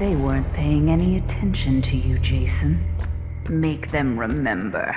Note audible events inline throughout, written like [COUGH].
They weren't paying any attention to you, Jason. Make them remember.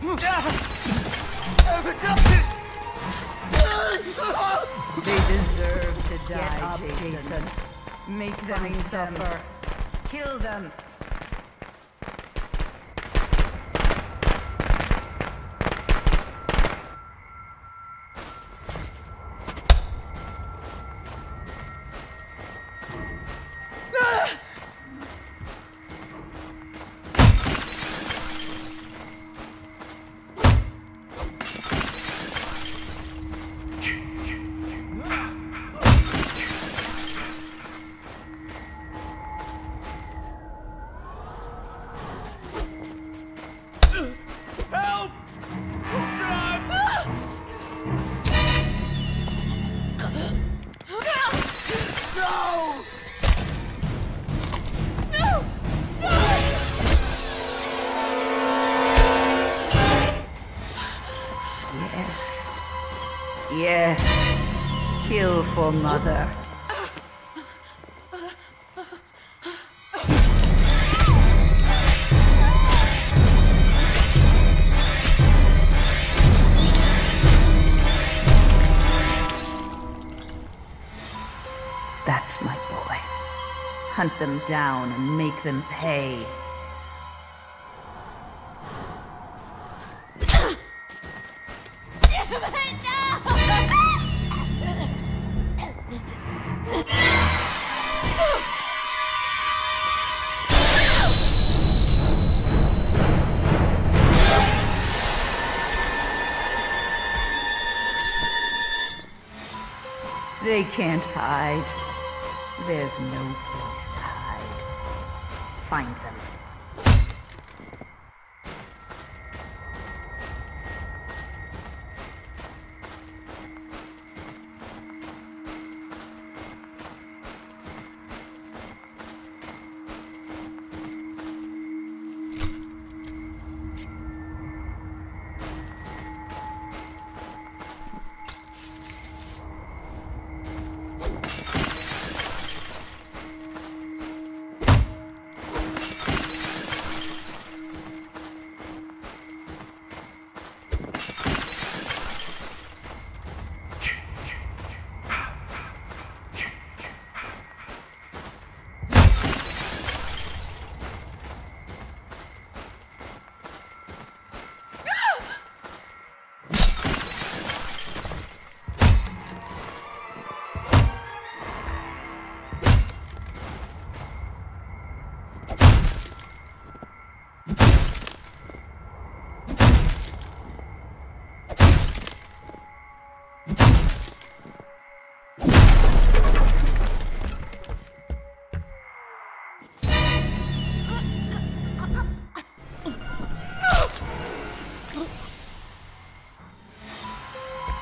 They deserve to die, Jason. Make them suffer. Kill them. Yes. Yes. Kill for mother. That's my boy. Hunt them down and make them pay. They can't hide. There's no place to hide. Find them.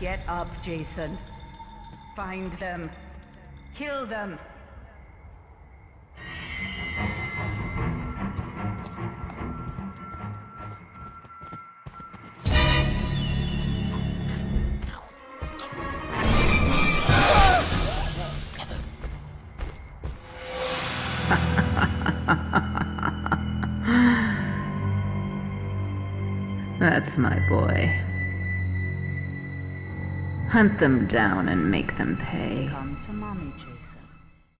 Get up, Jason. Find them. Kill them. [LAUGHS] That's my boy. Hunt them down and make them pay. Come to mommy, Jason.